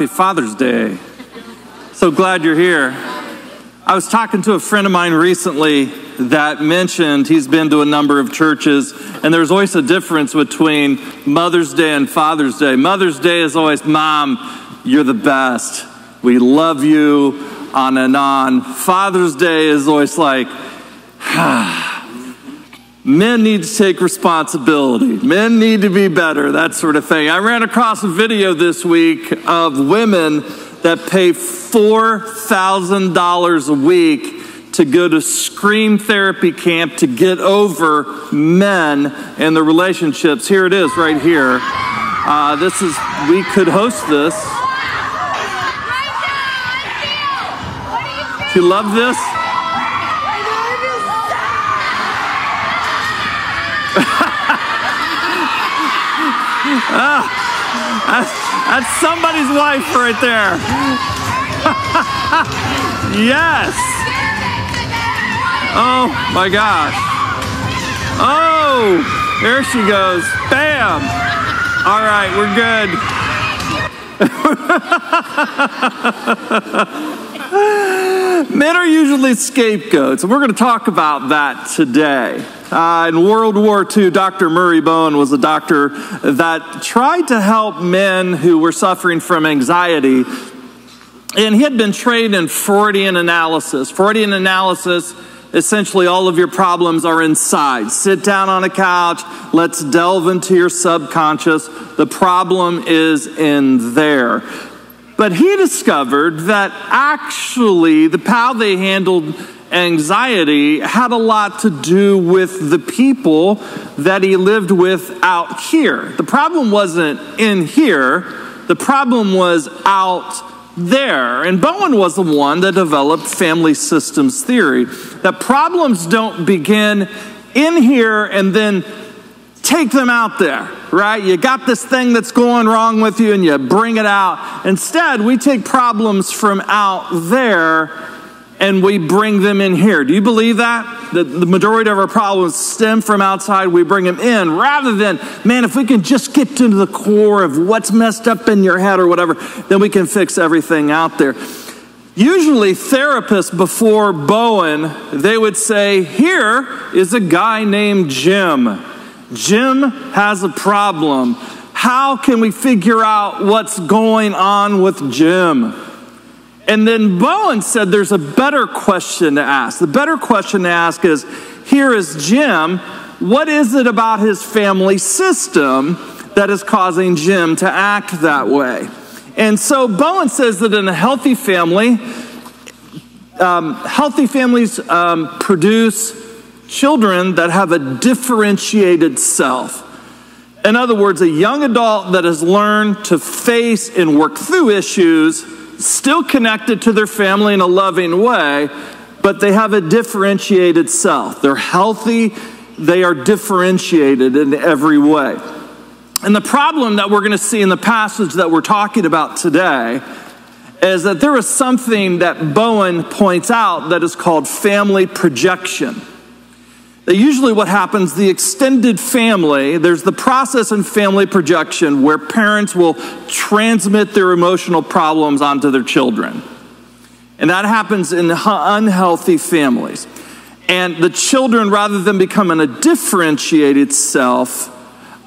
Happy Father's Day. So glad you're here. I was talking to a friend of mine recently that mentioned he's been to a number of churches, and there's always a difference between Mother's Day and Father's Day. Mother's Day is always, Mom, you're the best. We love you, on and on. Father's Day is always like, ah, Men need to take responsibility. Men need to be better, that sort of thing. I ran across a video this week of women that pay $4,000 a week to go to scream therapy camp to get over men and the relationships. Here it is, right here. Uh, this is, we could host this. Do you love this? Ah, that's, that's somebody's wife right there. yes. Oh my gosh. Oh, there she goes. Bam. All right, we're good. Men are usually scapegoats, and we're going to talk about that today. Uh, in World War II, Dr. Murray Bowen was a doctor that tried to help men who were suffering from anxiety. And he had been trained in Freudian analysis. Freudian analysis essentially all of your problems are inside. Sit down on a couch, let's delve into your subconscious. The problem is in there. But he discovered that actually the how they handled anxiety had a lot to do with the people that he lived with out here. The problem wasn't in here, the problem was out there. And Bowen was the one that developed family systems theory that problems don't begin in here and then take them out there, right? You got this thing that's going wrong with you and you bring it out. Instead, we take problems from out there and we bring them in here. Do you believe that? That the majority of our problems stem from outside, we bring them in, rather than, man, if we can just get to the core of what's messed up in your head or whatever, then we can fix everything out there. Usually, therapists before Bowen, they would say, Here is a guy named Jim. Jim has a problem. How can we figure out what's going on with Jim? And then Bowen said there's a better question to ask. The better question to ask is here is Jim. What is it about his family system that is causing Jim to act that way? And so Bowen says that in a healthy family, um, healthy families um, produce children that have a differentiated self. In other words, a young adult that has learned to face and work through issues still connected to their family in a loving way, but they have a differentiated self. They're healthy, they are differentiated in every way. And the problem that we're going to see in the passage that we're talking about today is that there is something that Bowen points out that is called family projection that usually what happens, the extended family, there's the process in family projection where parents will transmit their emotional problems onto their children. And that happens in unhealthy families. And the children, rather than becoming a differentiated self,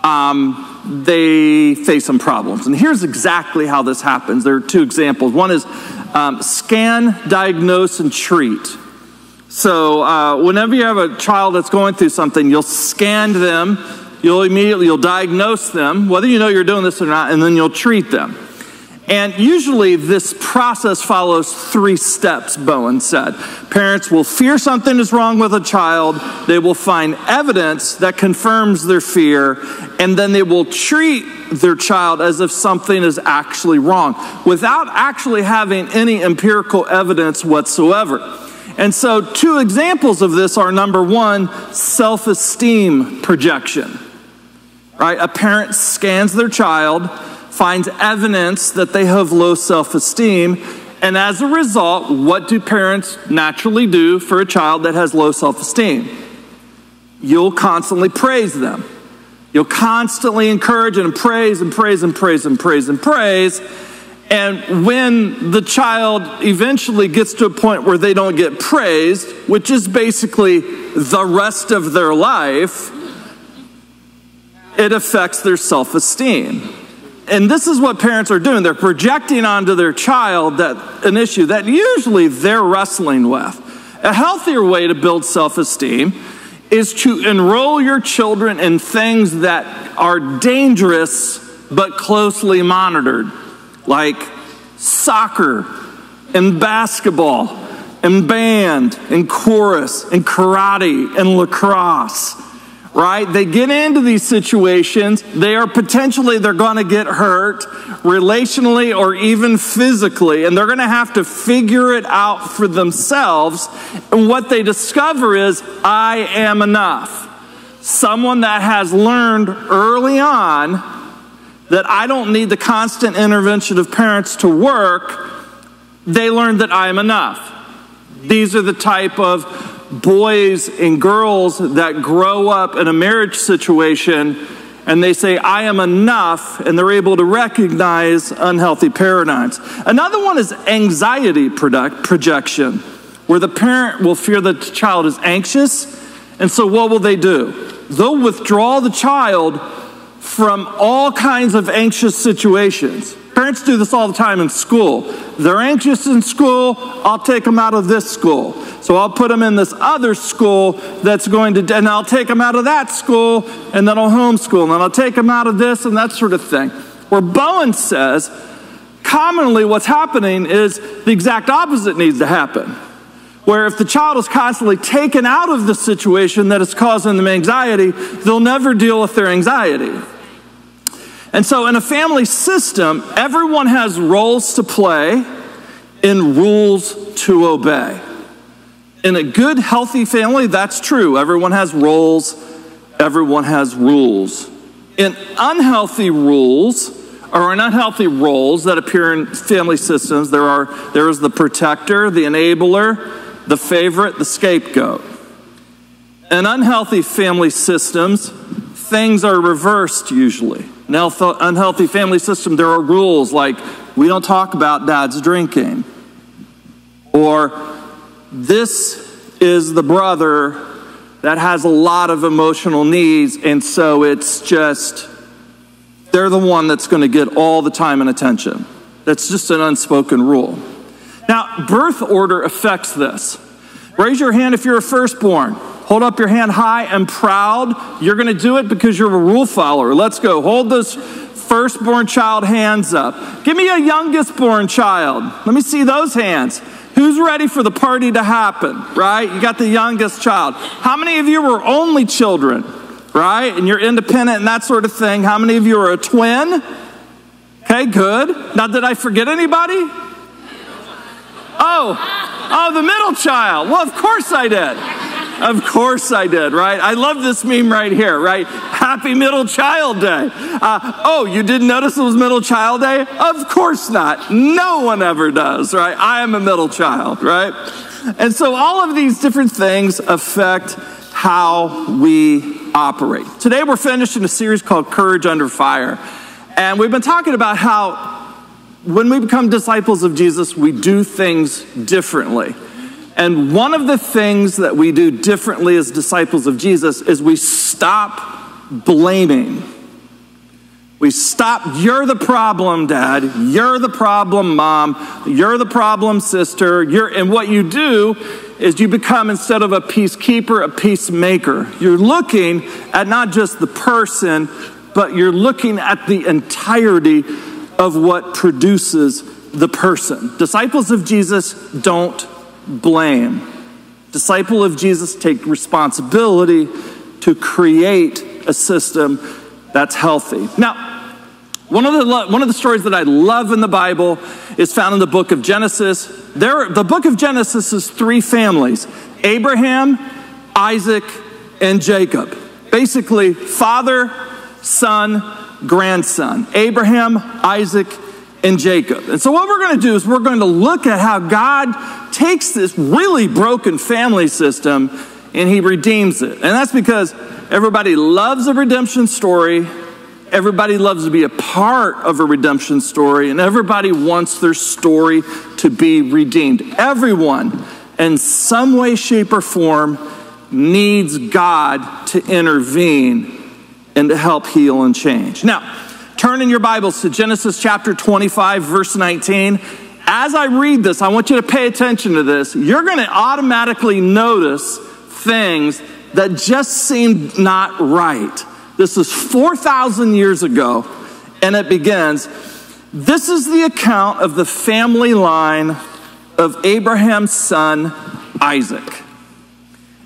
um, they face some problems. And here's exactly how this happens. There are two examples. One is um, scan, diagnose, and treat. So uh, whenever you have a child that's going through something, you'll scan them, you'll immediately you'll diagnose them, whether you know you're doing this or not, and then you'll treat them. And usually this process follows three steps, Bowen said. Parents will fear something is wrong with a child, they will find evidence that confirms their fear, and then they will treat their child as if something is actually wrong without actually having any empirical evidence whatsoever. And so, two examples of this are number one, self esteem projection. Right? A parent scans their child, finds evidence that they have low self esteem, and as a result, what do parents naturally do for a child that has low self esteem? You'll constantly praise them. You'll constantly encourage and praise and praise and praise and praise and praise. And when the child eventually gets to a point where they don't get praised, which is basically the rest of their life, it affects their self esteem. And this is what parents are doing. They're projecting onto their child that an issue that usually they're wrestling with. A healthier way to build self esteem is to enroll your children in things that are dangerous but closely monitored, like soccer and basketball and band and chorus and karate and lacrosse right? They get into these situations. They are potentially they're going to get hurt relationally or even physically and they're going to have to figure it out for themselves. And what they discover is i am enough. Someone that has learned early on that i don't need the constant intervention of parents to work they learn that i am enough these are the type of boys and girls that grow up in a marriage situation and they say, I am enough, and they're able to recognize unhealthy paradigms. Another one is anxiety product, projection, where the parent will fear that the child is anxious, and so what will they do? They'll withdraw the child from all kinds of anxious situations. Parents do this all the time in school. They're anxious in school, I'll take them out of this school. So I'll put them in this other school that's going to, and I'll take them out of that school, and then I'll homeschool, and then I'll take them out of this and that sort of thing. Where Bowen says, commonly what's happening is the exact opposite needs to happen. Where if the child is constantly taken out of the situation that is causing them anxiety, they'll never deal with their anxiety. And so, in a family system, everyone has roles to play and rules to obey. In a good, healthy family, that's true. Everyone has roles, everyone has rules. In unhealthy rules, or in unhealthy roles that appear in family systems, there are there is the protector, the enabler, the favorite, the scapegoat. In unhealthy family systems, things are reversed usually. An unhealthy family system, there are rules like we don't talk about dad's drinking, or this is the brother that has a lot of emotional needs, and so it's just they're the one that's going to get all the time and attention. That's just an unspoken rule. Now, birth order affects this. Raise your hand if you're a firstborn. Hold up your hand high and proud. You're going to do it because you're a rule follower. Let's go. Hold those firstborn child hands up. Give me a youngest born child. Let me see those hands. Who's ready for the party to happen, right? You got the youngest child. How many of you were only children, right? And you're independent and that sort of thing. How many of you are a twin? Okay, good. Now, did I forget anybody? Oh, oh, the middle child. Well, of course I did. Of course I did, right? I love this meme right here, right? Happy Middle Child Day. Uh, oh, you didn't notice it was Middle Child Day? Of course not. No one ever does, right? I am a middle child, right? And so all of these different things affect how we operate. Today we're finishing a series called Courage Under Fire. And we've been talking about how when we become disciples of Jesus, we do things differently. And one of the things that we do differently as disciples of Jesus is we stop blaming. We stop, you're the problem, dad. You're the problem, mom. You're the problem, sister. You're, and what you do is you become, instead of a peacekeeper, a peacemaker. You're looking at not just the person, but you're looking at the entirety of what produces the person. Disciples of Jesus don't blame. Disciple of Jesus take responsibility to create a system that's healthy. Now, one of, the, one of the stories that I love in the Bible is found in the book of Genesis. There, the book of Genesis is three families Abraham, Isaac, and Jacob. Basically, father, son, grandson. Abraham, Isaac, and Jacob. And so, what we're going to do is we're going to look at how God takes this really broken family system and he redeems it. And that's because everybody loves a redemption story everybody loves to be a part of a redemption story, and everybody wants their story to be redeemed. Everyone, in some way, shape, or form, needs God to intervene and to help heal and change. Now, turn in your Bibles to Genesis chapter 25, verse 19. As I read this, I want you to pay attention to this. You're going to automatically notice things that just seem not right. This is 4,000 years ago, and it begins This is the account of the family line of Abraham's son, Isaac.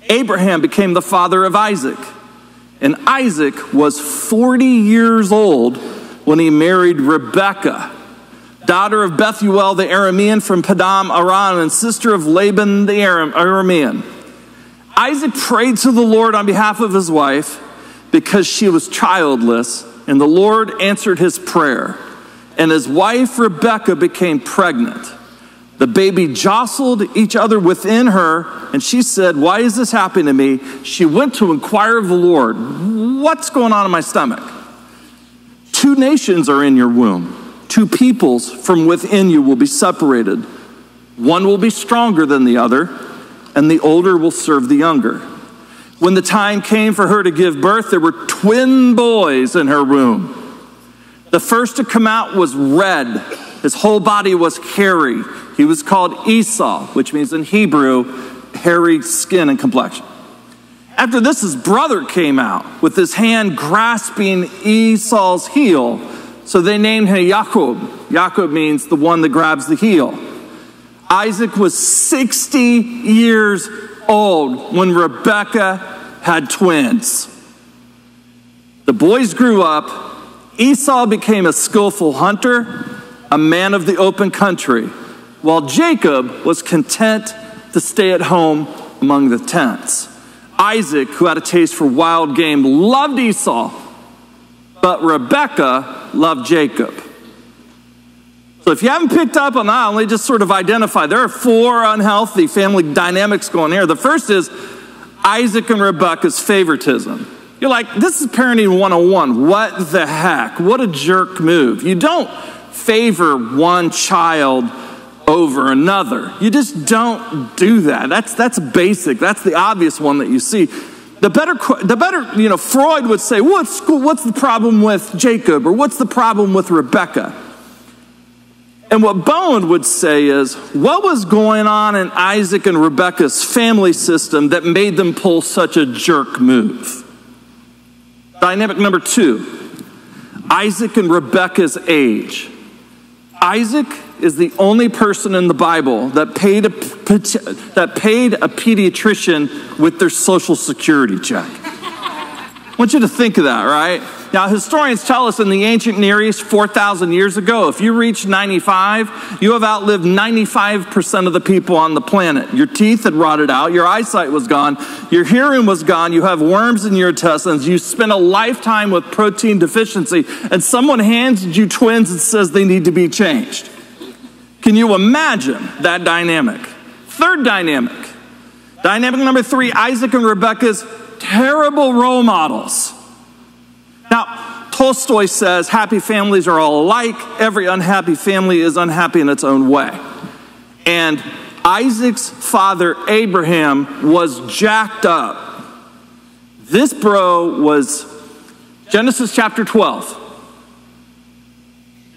Abraham became the father of Isaac, and Isaac was 40 years old when he married Rebekah, daughter of Bethuel the Aramean from Paddan Aram, and sister of Laban the Aramean. Isaac prayed to the Lord on behalf of his wife because she was childless, and the Lord answered his prayer. And his wife Rebekah became pregnant. The baby jostled each other within her, and she said, Why is this happening to me? She went to inquire of the Lord, What's going on in my stomach? Two nations are in your womb, two peoples from within you will be separated. One will be stronger than the other, and the older will serve the younger. When the time came for her to give birth, there were twin boys in her womb. The first to come out was red, his whole body was hairy. He was called Esau, which means in Hebrew, hairy skin and complexion. After this, his brother came out with his hand grasping Esau's heel. So they named him Jacob. Jacob means the one that grabs the heel. Isaac was 60 years old when Rebecca had twins. The boys grew up. Esau became a skillful hunter, a man of the open country while Jacob was content to stay at home among the tents. Isaac, who had a taste for wild game, loved Esau, but Rebekah loved Jacob. So if you haven't picked up on that, let me just sort of identify. There are four unhealthy family dynamics going here. The first is Isaac and Rebekah's favoritism. You're like, this is parenting 101. What the heck? What a jerk move. You don't favor one child over another. You just don't do that. That's, that's basic. That's the obvious one that you see. The better, the better, you know, Freud would say, what's, what's the problem with Jacob or what's the problem with Rebecca? And what Bowen would say is, what was going on in Isaac and Rebecca's family system that made them pull such a jerk move? Dynamic number two Isaac and Rebecca's age. Isaac is the only person in the Bible that paid a, that paid a pediatrician with their social security check. I want you to think of that, right? Now, historians tell us in the ancient Near East 4,000 years ago, if you reach 95, you have outlived 95% of the people on the planet. Your teeth had rotted out, your eyesight was gone, your hearing was gone, you have worms in your intestines, you spent a lifetime with protein deficiency, and someone hands you twins and says they need to be changed. Can you imagine that dynamic? Third dynamic. Dynamic number three Isaac and Rebecca's terrible role models. Now, Tolstoy says happy families are all alike, every unhappy family is unhappy in its own way. And Isaac's father, Abraham, was jacked up. This bro was Genesis chapter 12.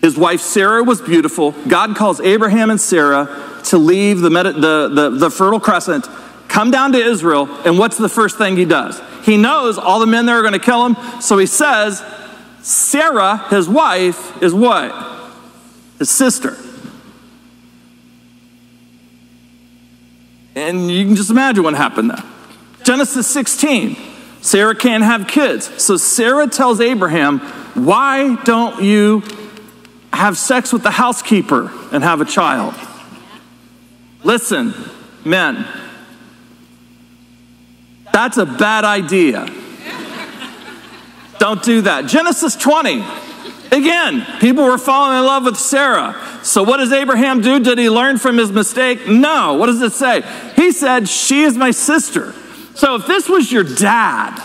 His wife Sarah was beautiful. God calls Abraham and Sarah to leave the, the, the, the, Fertile Crescent, come down to Israel, and what's the first thing he does? He knows all the men there are going to kill him, so he says, Sarah, his wife, is what? His sister. And you can just imagine what happened there. Genesis 16, Sarah can't have kids. So Sarah tells Abraham, Why don't you have sex with the housekeeper and have a child. Listen, men, that's a bad idea. Don't do that. Genesis 20. Again, people were falling in love with Sarah. So, what does Abraham do? Did he learn from his mistake? No. What does it say? He said, She is my sister. So, if this was your dad,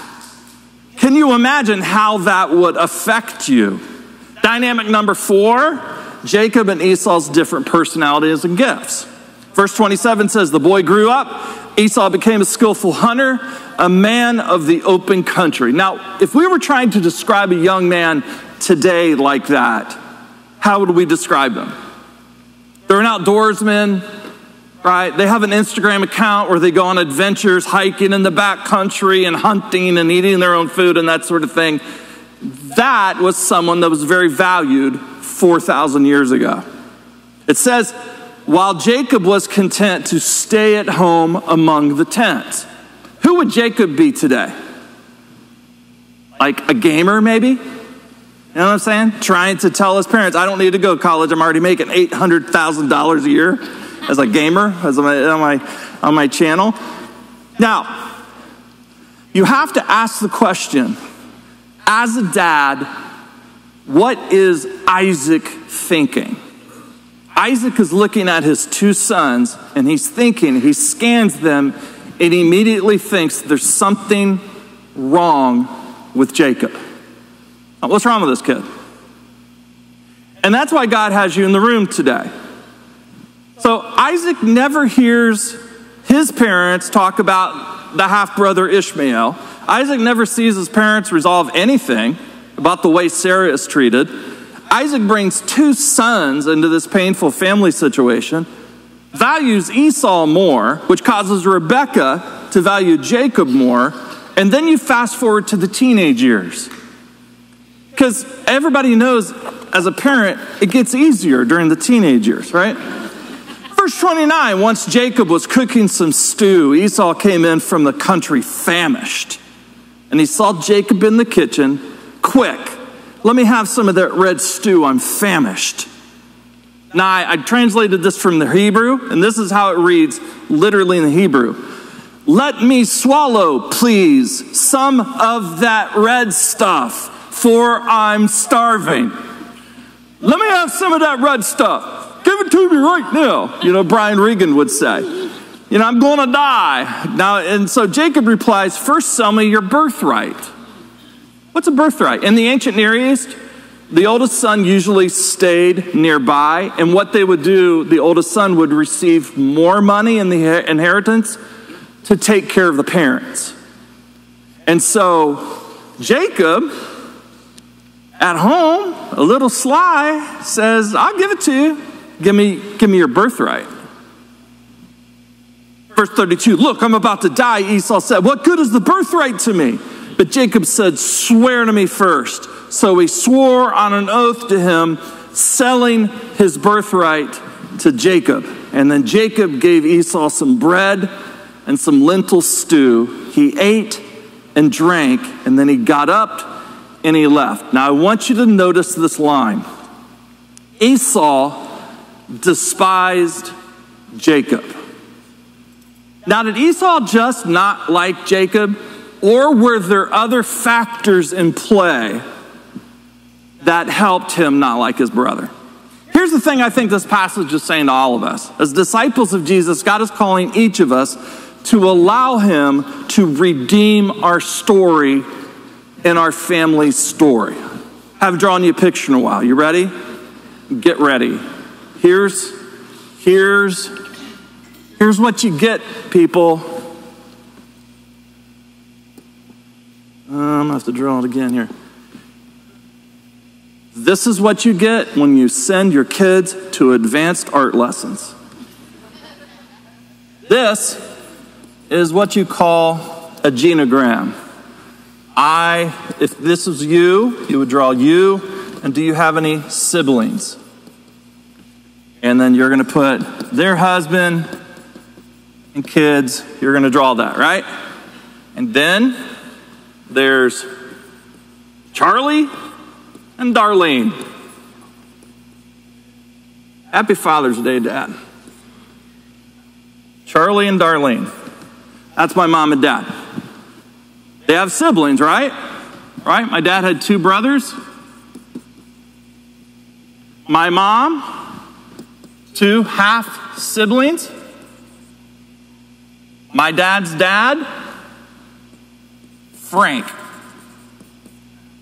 Can you imagine how that would affect you? Dynamic number four Jacob and Esau's different personalities and gifts. Verse 27 says, The boy grew up. Esau became a skillful hunter, a man of the open country. Now, if we were trying to describe a young man today like that, how would we describe them? They're an outdoorsman, right? They have an Instagram account where they go on adventures, hiking in the back country and hunting and eating their own food and that sort of thing. That was someone that was very valued 4,000 years ago. It says, while Jacob was content to stay at home among the tents. Who would Jacob be today? Like a gamer, maybe? You know what I'm saying? Trying to tell his parents, I don't need to go to college. I'm already making $800,000 a year as a gamer as on my, on my, on my channel. Now, you have to ask the question as a dad, what is Isaac thinking? Isaac is looking at his two sons and he's thinking, he scans them, and immediately thinks there's something wrong with Jacob. What's wrong with this kid? And that's why God has you in the room today. So Isaac never hears his parents talk about the half brother Ishmael. Isaac never sees his parents resolve anything about the way Sarah is treated. Isaac brings two sons into this painful family situation, values Esau more, which causes Rebekah to value Jacob more, and then you fast forward to the teenage years. Because everybody knows as a parent, it gets easier during the teenage years, right? Verse 29 Once Jacob was cooking some stew, Esau came in from the country famished. And he saw Jacob in the kitchen. Quick, let me have some of that red stew. I'm famished. Now, I, I, translated this from the Hebrew, and this is how it reads literally in the Hebrew. Let me swallow, please, some of that red stuff, for I'm starving. Let me have some of that red stuff. Give it to me right now. You know, Brian Regan would say. You know, I'm going to die. Now, and so Jacob replies, First, sell me your birthright. What's a birthright? In the ancient Near East, the oldest son usually stayed nearby, and what they would do, the oldest son would receive more money in the inheritance to take care of the parents. And so Jacob, at home, a little sly, says, I'll give it to you. Give me, give me your birthright. Verse 32 Look, I'm about to die. Esau said, What good is the birthright to me? But Jacob said, Swear to me first. So he swore on an oath to him, selling his birthright to Jacob. And then Jacob gave Esau some bread and some lentil stew. He ate and drank, and then he got up and he left. Now I want you to notice this line Esau despised Jacob. Now, did Esau just not like Jacob? Or were there other factors in play that helped him not like his brother? Here's the thing I think this passage is saying to all of us. As disciples of Jesus, God is calling each of us to allow Him to redeem our story and our family story. I have drawn you a picture in a while. You ready? Get ready. Here's, here's, here's what you get, people um, I'm going to have to draw it again here. This is what you get when you send your kids to advanced art lessons. This is what you call a genogram. I, if this was you, you would draw you, and do you have any siblings? And then you're going to put their husband and kids, you're going to draw that, right? And then there's Charlie and Darlene. Happy Father's Day, Dad. Charlie and Darlene. That's my mom and dad. They have siblings, right? Right? My dad had two brothers. My mom, two half siblings. My dad's dad, Frank.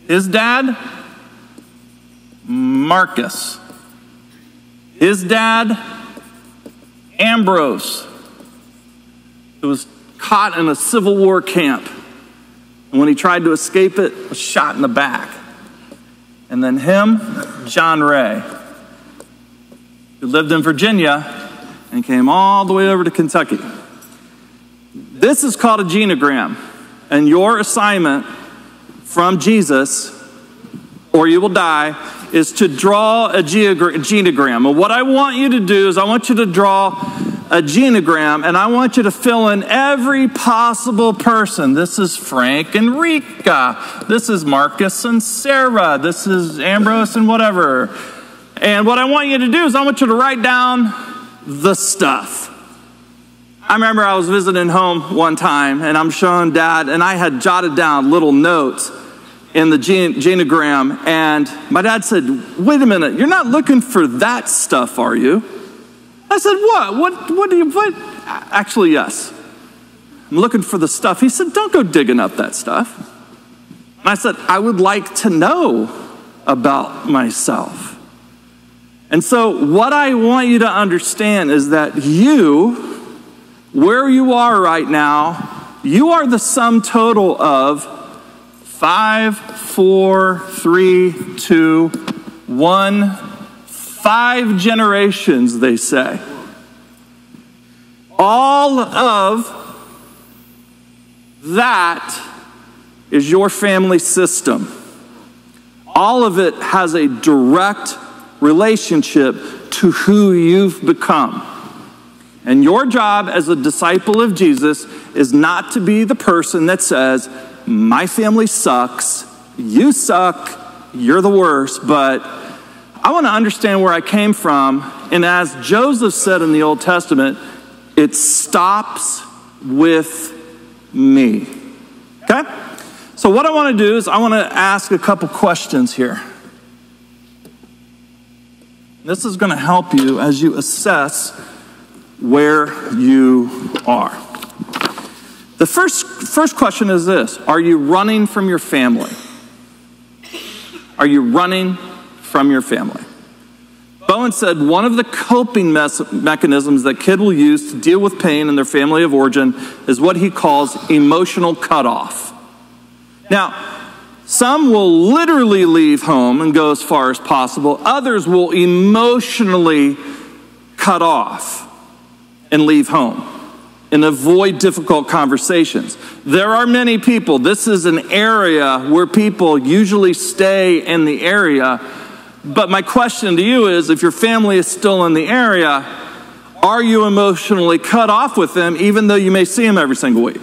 His dad, Marcus. His dad, Ambrose, who was caught in a Civil War camp. And when he tried to escape it, was shot in the back. And then him, John Ray, who lived in Virginia and came all the way over to Kentucky. This is called a genogram. And your assignment from Jesus, or you will die, is to draw a genogram. And what I want you to do is I want you to draw a genogram and I want you to fill in every possible person. This is Frank and Rika. This is Marcus and Sarah. This is Ambrose and whatever. And what I want you to do is I want you to write down the stuff. I remember I was visiting home one time and I'm showing dad, and I had jotted down little notes in the gen- genogram. And my dad said, Wait a minute, you're not looking for that stuff, are you? I said, What? What, what do you, what? Actually, yes. I'm looking for the stuff. He said, Don't go digging up that stuff. And I said, I would like to know about myself. And so, what I want you to understand is that you, where you are right now, you are the sum total of five, four, three, two, one, five generations, they say. All of that is your family system. All of it has a direct relationship to who you've become. And your job as a disciple of Jesus is not to be the person that says, My family sucks, you suck, you're the worst, but I want to understand where I came from. And as Joseph said in the Old Testament, it stops with me. Okay? So, what I want to do is I want to ask a couple questions here. This is going to help you as you assess where you are. The first, first question is this Are you running from your family? Are you running from your family? Bowen said one of the coping mechanisms that kids will use to deal with pain in their family of origin is what he calls emotional cutoff. Now, some will literally leave home and go as far as possible. Others will emotionally cut off and leave home and avoid difficult conversations. There are many people, this is an area where people usually stay in the area. But my question to you is if your family is still in the area, are you emotionally cut off with them even though you may see them every single week?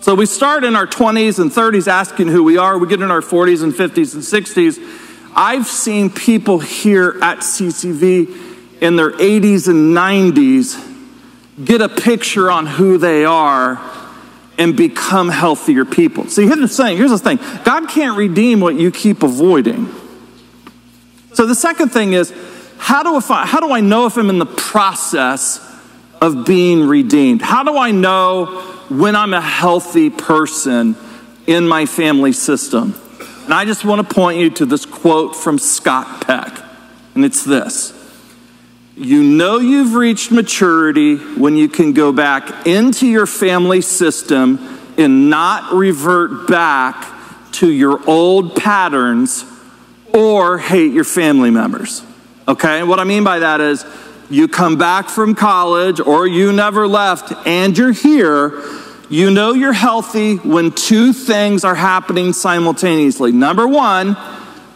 So we start in our 20s and 30s asking who we are. We get in our 40s and 50s and 60s. I've seen people here at CCV in their 80s and 90s get a picture on who they are and become healthier people. See, here's the thing. Here's the thing. God can't redeem what you keep avoiding. So the second thing is, how do, I, how do I know if I'm in the process of being redeemed? How do I know when I'm a healthy person in my family system. And I just want to point you to this quote from Scott Peck, and it's this You know you've reached maturity when you can go back into your family system and not revert back to your old patterns or hate your family members. Okay? And What I mean by that is you come back from college or you never left and you're here you know you're healthy when two things are happening simultaneously. Number one,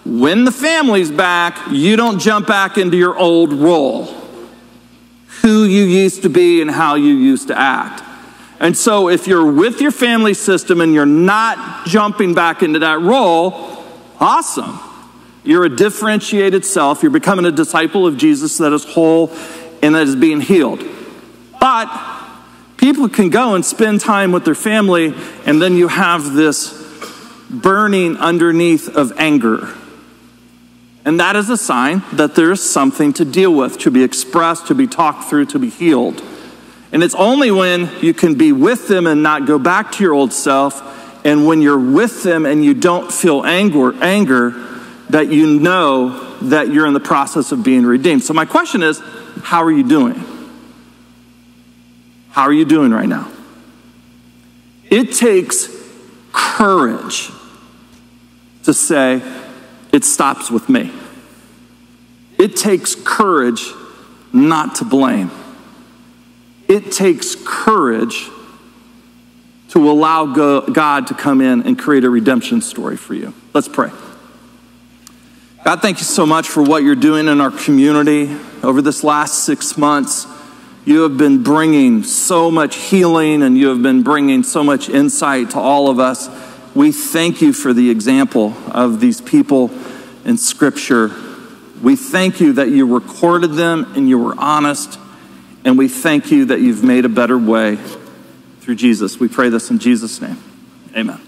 when the family's back, you don't jump back into your old role, who you used to be and how you used to act. And so, if you're with your family system and you're not jumping back into that role, awesome. You're a differentiated self. You're becoming a disciple of Jesus that is whole and that is being healed. But People can go and spend time with their family, and then you have this burning underneath of anger. And that is a sign that there is something to deal with, to be expressed, to be talked through, to be healed. And it's only when you can be with them and not go back to your old self And when you're with them and you don't feel anger, anger, that you know that you're in the process of being redeemed. So, my question is how are you doing? How are you doing right now? It takes courage to say, it stops with me. It takes courage not to blame. It takes courage to allow God to come in and create a redemption story for you. Let's pray. God, thank you so much for what you're doing in our community over this last six months. You have been bringing so much healing and you have been bringing so much insight to all of us. We thank you for the example of these people in Scripture. We thank you that you recorded them and you were honest. And we thank you that you've made a better way through Jesus. We pray this in Jesus' name. Amen.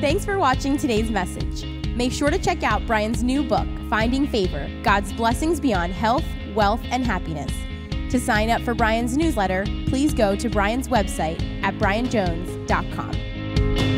Thanks for watching today's message. Make sure to check out Brian's new book, Finding Favor God's Blessings Beyond Health, Wealth, and Happiness. To sign up for Brian's newsletter, please go to Brian's website at brianjones.com.